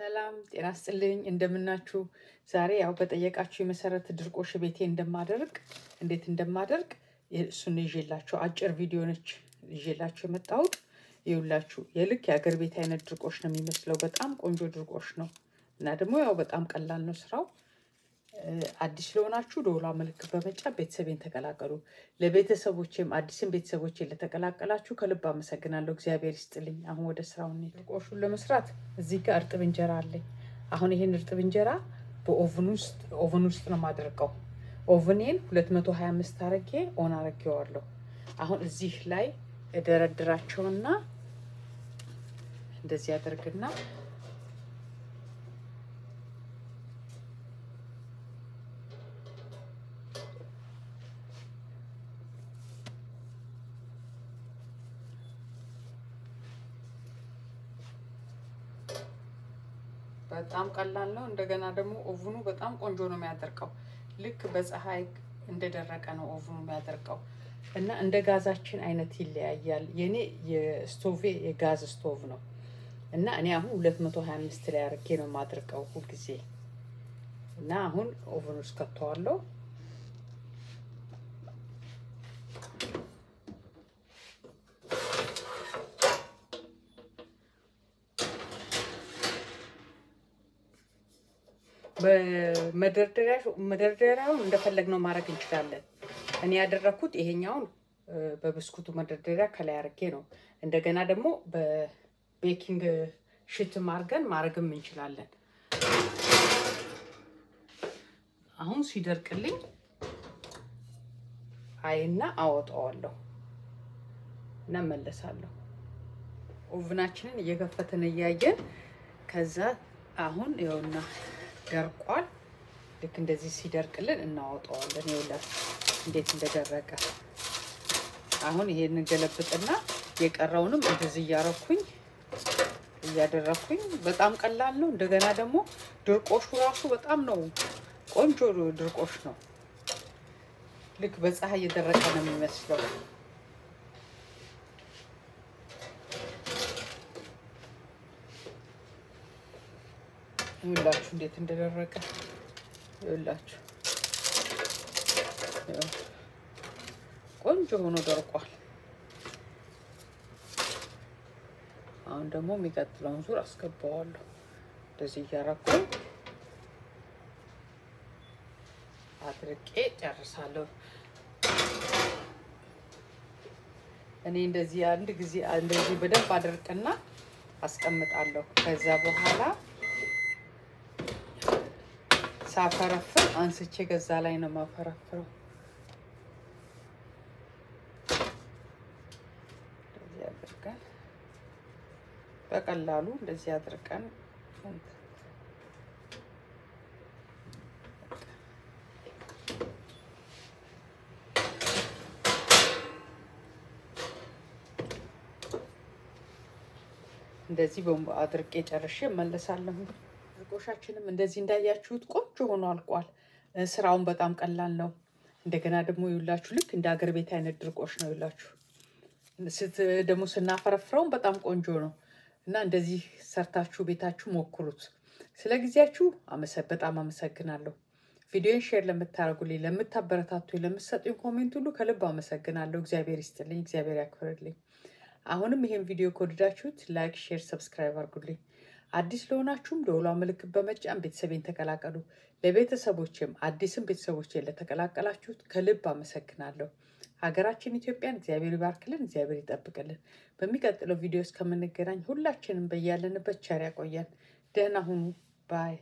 ሰላም ጤና ስጥልኝ፣ እንደምናችሁ። ዛሬ ያው በጠየቃችሁ የመሰረት ድርቆሽ ቤቴ እንደማደርግ እንዴት እንደማደርግ እሱን ይዤላችሁ አጭር ቪዲዮ ነች ይዤላችሁ የመጣሁት። ይኸውላችሁ የልክ የአገር ቤት አይነት ድርቆሽ ነው የሚመስለው። በጣም ቆንጆ ድርቆሽ ነው እና ደግሞ ያው በጣም ቀላል ነው ስራው። አዲስ ለሆናችሁ ደወሏ ምልክት በመጫን ቤተሰቤን ተቀላቀሉ። ለቤተሰቦቼም አዲስን ቤተሰቦቼ ለተቀላቀላችሁ ከልብ አመሰግናለሁ። እግዚአብሔር ይስጥልኝ። አሁን ወደ ስራው እንሂድ። ድርቆሹን ለመስራት እዚህ ጋር እርጥብ እንጀራ አለኝ። አሁን ይሄን እርጥብ እንጀራ በ oven ውስጥ ውስጥ ነው የማደርገው። oven ኤን 225 አድርጌ on አድርጌዋለሁ። አሁን እዚህ ላይ እደረድራቸውና እንደዚህ አደርግና በጣም ቀላል ነው። እንደገና ደግሞ oven ኡ በጣም ቆንጆ ነው የሚያደርቀው። ልክ በፀሐይ እንደደረቀ ነው oven ኡ የሚያደርቀው እና እንደ ጋዛችን አይነት ይለያያል። የኔ የስቶቬ የጋዝ ስቶቭ ነው እና እኔ አሁን 225 ላይ አድርጌ ነው የማድርቀው ሁልጊዜ እና አሁን oven ውስጥ እከተዋለሁ። መደርደሪያውን እንደፈለግነው ማድረግ እንችላለን። እኔ ያደረኩት ይሄኛውን በብስኩቱ መደርደሪያ ከላይ አድርጌ ነው። እንደገና ደግሞ በቤኪንግ ሽትም አድርገን ማድረግም እንችላለን። አሁን ሲደርቅልኝ አይና አወጣዋለሁ እና መለሳለሁ። ኦቭናችንን እየከፈትን እያየን ከዛ አሁን ይኸውና ደርቋል። ልክ እንደዚህ ሲደርቅልን እናወጣዋለን። ይኸውላችሁ እንዴት እንደደረቀ። አሁን ይሄንን ገለብጥና የቀረውንም እንደዚህ እያረኩኝ እያደረኩኝ በጣም ቀላል ነው። እንደገና ደግሞ ድርቆሹ ራሱ በጣም ነው ቆንጆ ድርቆሽ ነው። ልክ በፀሐይ እየደረቀ ነው የሚመስለው። ይኸውላችሁ እንዴት እንደደረቀ ይኸውላችሁ ቆንጆ ሆኖ ደርቋል። አሁን ደግሞ የሚቀጥለውን ዙር አስገባዋለሁ። እንደዚህ እያረኩ አድርቄ ጨርሳለሁ። እኔ እንደዚህ አንድ ጊዜ እንደዚህ በደንብ አድርቅና አስቀምጣለሁ። ከዛ በኋላ ሳፈረፍር አንስቼ ገዛ ላይ ነው ማፈረፍረው። እንደዚህ አድርገን በቀላሉ እንደዚህ አድርቀን እንደዚህ አድርቄ ጨርሼ እመለሳለሁ። ድርቆሻችንም እንደዚህ እንዳያችሁት ቆንጆ ሆኖ አልቋል። ስራውን በጣም ቀላል ነው። እንደገና ደግሞ ይኸውላችሁ ልክ እንደ አገር ቤት አይነት ድርቆሽ ነው ይኸውላችሁ። ስት ደግሞ ስናፈረፍረውን በጣም ቆንጆ ነው እና እንደዚህ ሰርታችሁ ቤታችሁ ሞክሩት። ስለ ጊዜያችሁ በጣም አመሰግናለሁ። ቪዲዮን share ለምታደርጉልኝ፣ ለምታበረታቱ፣ ለምትሰጡኝ comment ሁሉ ከልብ አመሰግናለሁ። እግዚአብሔር ይስጥልኝ፣ እግዚአብሔር ያክብርልኝ። አሁንም ይሄን ቪዲዮ ከወደዳችሁት like፣ share፣ subscribe አድርጉልኝ። አዲስ ለሆናችሁም ደወሏ ምልክት በመጫን ቤተሰቤን ተቀላቀሉ። ለቤተሰቦችም አዲስም ቤተሰቦቼን ለተቀላቀላችሁት ከልብ አመሰግናለሁ። ሀገራችን ኢትዮጵያን እግዚአብሔር ይባርክልን፣ እግዚአብሔር ይጠብቅልን። በሚቀጥለው ቪዲዮ እስከምንገናኝ ሁላችንም በያለንበት ቸር ያቆየን። ደህና ሁኑ bye